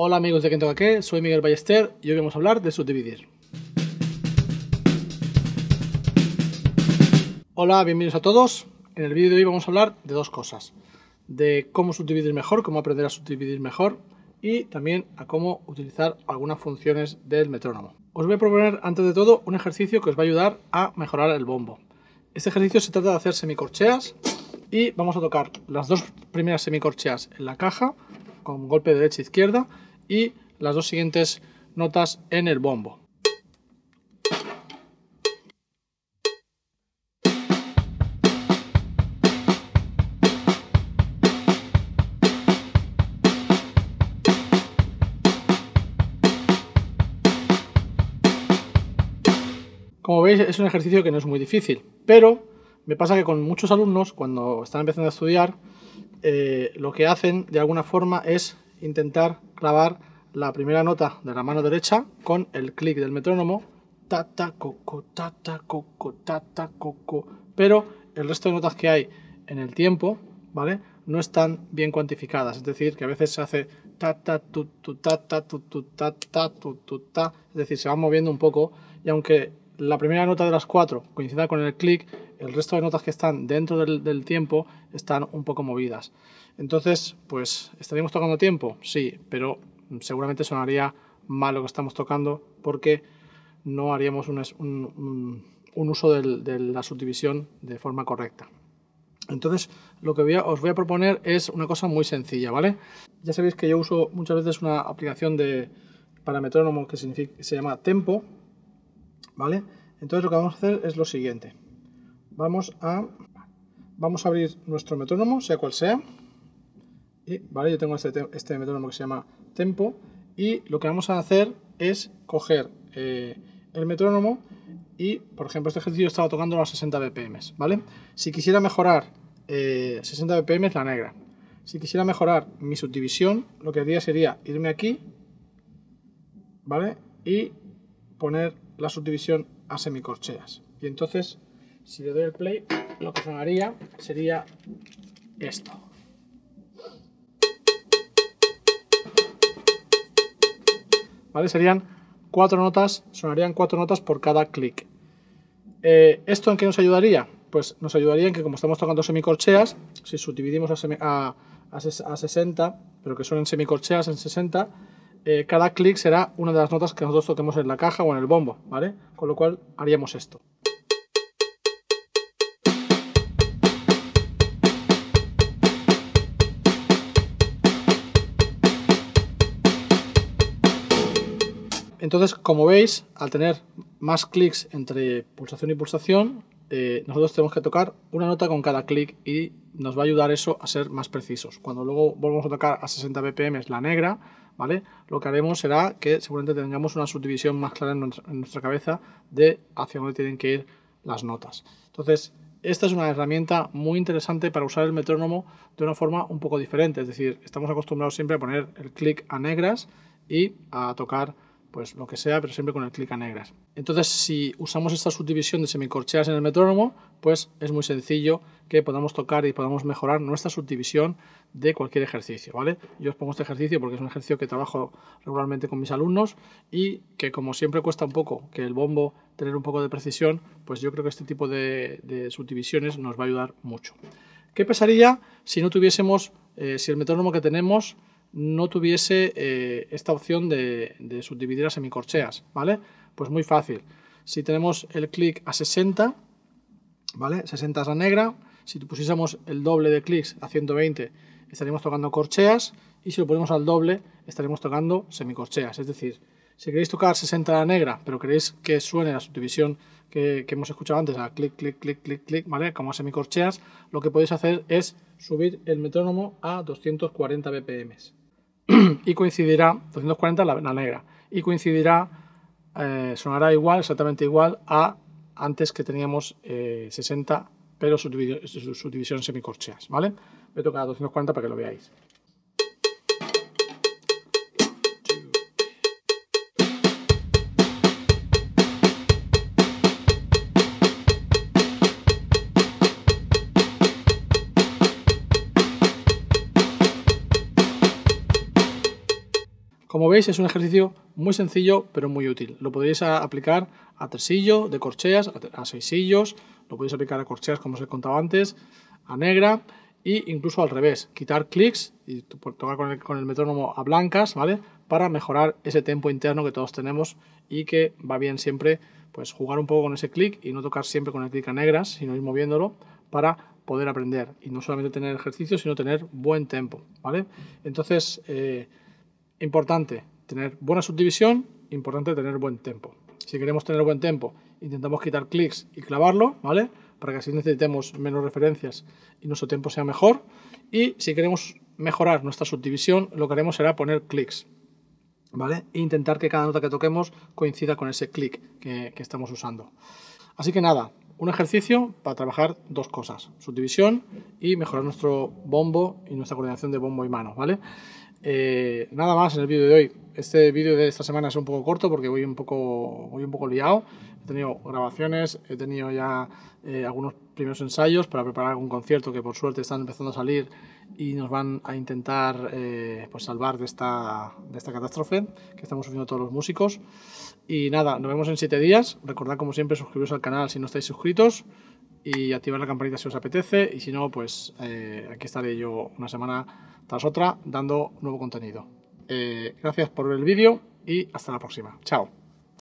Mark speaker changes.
Speaker 1: Hola amigos de Quinto Qué, soy Miguel Ballester y hoy vamos a hablar de subdividir. Hola, bienvenidos a todos. En el vídeo de hoy vamos a hablar de dos cosas. De cómo subdividir mejor, cómo aprender a subdividir mejor y también a cómo utilizar algunas funciones del metrónomo. Os voy a proponer antes de todo un ejercicio que os va a ayudar a mejorar el bombo. Este ejercicio se trata de hacer semicorcheas y vamos a tocar las dos primeras semicorcheas en la caja con golpe de derecha e izquierda y las dos siguientes notas en el bombo. Como veis es un ejercicio que no es muy difícil, pero me pasa que con muchos alumnos cuando están empezando a estudiar eh, lo que hacen de alguna forma es intentar clavar la primera nota de la mano derecha con el clic del metrónomo ta ta coco ta ta coco ta ta coco pero el resto de notas que hay en el tiempo vale no están bien cuantificadas. Es decir que a veces se hace ta ta tu tu ta ta tu tu ta ta tu tu ta. Es decir se va moviendo un poco y aunque la primera nota de las cuatro coincida con el clic, el resto de notas que están dentro del, tiempo están un poco movidas. Entonces, pues, ¿estaríamos tocando tiempo? Sí, pero seguramente sonaría mal lo que estamos tocando porque no haríamos un, uso de la subdivisión de forma correcta. Entonces, lo que os voy a proponer es una cosa muy sencilla, ¿vale? Ya sabéis que yo uso muchas veces una aplicación de, para metrónomo que se llama Tempo, ¿vale? Entonces lo que vamos a hacer es lo siguiente. Vamos a, abrir nuestro metrónomo, sea cual sea. Y, ¿vale? Yo tengo este, este metrónomo que se llama Tempo. Y lo que vamos a hacer es coger eh, el metrónomo y, por ejemplo, este ejercicio estaba tocando a 60 BPM, ¿vale? Si quisiera mejorar 60 eh, BPM la negra. Si quisiera mejorar mi subdivisión, lo que haría sería irme aquí, ¿vale? Y poner la subdivisión a semicorcheas. Y entonces, si le doy el play, lo que sonaría sería esto. ¿Vale? Serían cuatro notas, sonarían cuatro notas por cada clic. Eh, ¿Esto en qué nos ayudaría? Pues nos ayudaría en que como estamos tocando semicorcheas, si subdividimos a, a 60, pero que son en semicorcheas en 60, eh, cada clic será una de las notas que nosotros toquemos en la caja o en el bombo, ¿vale? Con lo cual haríamos esto. Entonces, como veis, al tener más clics entre pulsación y pulsación, eh, nosotros tenemos que tocar una nota con cada clic y nos va a ayudar eso a ser más precisos. Cuando luego volvamos a tocar a 60 BPM la negra, ¿vale? Lo que haremos será que seguramente tengamos una subdivisión más clara en nuestra, cabeza de hacia dónde tienen que ir las notas. Entonces, esta es una herramienta muy interesante para usar el metrónomo de una forma un poco diferente. Es decir, estamos acostumbrados siempre a poner el clic a negras y a tocar pues lo que sea, pero siempre con el clic a negras. Entonces, si usamos esta subdivisión de semicorcheas en el metrónomo, pues es muy sencillo que podamos tocar y podamos mejorar nuestra subdivisión de cualquier ejercicio, ¿vale? Yo os pongo este ejercicio porque es un ejercicio que trabajo regularmente con mis alumnos y que como siempre cuesta un poco que el bombo tener un poco de precisión, pues yo creo que este tipo de, subdivisiones nos va a ayudar mucho. ¿Qué pasaría si no tuviésemos, eh, si el metrónomo que tenemos no tuviese eh, esta opción de, subdividir a semicorcheas, ¿vale? Pues muy fácil. Si tenemos el clic a 60, ¿vale? 60 es la negra. Si pusiésemos el doble de clics a 120, estaríamos tocando corcheas. Y si lo ponemos al doble, estaremos tocando semicorcheas. Es decir, si queréis tocar 60 a la negra, pero queréis que suene la subdivisión que, hemos escuchado antes, a clic, clic, clic, clic, clic, ¿vale? Como a semicorcheas, lo que podéis hacer es subir el metrónomo a 240 BPM. y coincidirá, 240 la, negra, y coincidirá, eh, sonará igual, exactamente igual a antes que teníamos 60, eh, pero subdivisión semicorcheas, ¿vale? Voy a tocar 240 para que lo veáis. Como veis es un ejercicio muy sencillo pero muy útil. Lo podéis aplicar a tresillo, de corcheas, a seisillos, lo podéis aplicar a corcheas como os he contado antes, a negra e incluso al revés, quitar clics y tocar con el, metrónomo a blancas, ¿vale? Para mejorar ese tempo interno que todos tenemos y que va bien siempre pues jugar un poco con ese clic y no tocar siempre con el clic a negras, sino ir moviéndolo para poder aprender y no solamente tener ejercicio, sino tener buen tempo, ¿vale? Entonces, eh, importante tener buena subdivisión, importante tener buen tempo. Si queremos tener buen tempo, intentamos quitar clics y clavarlo, ¿vale? Para que así necesitemos menos referencias y nuestro tempo sea mejor. Y si queremos mejorar nuestra subdivisión, lo que haremos será poner clics, ¿vale? E intentar que cada nota que toquemos coincida con ese clic que, que estamos usando. Así que nada, un ejercicio para trabajar dos cosas, subdivisión y mejorar nuestro bombo y nuestra coordinación de bombo y mano, ¿vale? Eh, nada más en el vídeo de hoy. Este vídeo de esta semana es un poco corto porque voy un poco, voy un poco liado. He tenido grabaciones, he tenido ya eh, algunos primeros ensayos para preparar algún concierto que por suerte están empezando a salir y nos van a intentar eh, pues salvar de esta, de esta catástrofe que estamos sufriendo todos los músicos. Y nada, nos vemos en 7 días. Recordad como siempre suscribiros al canal si no estáis suscritos y activar la campanita si os apetece y si no, pues aquí estaré yo una semana tras otra dando nuevo contenido. Eh, gracias por ver el vídeo y hasta la próxima. Chao.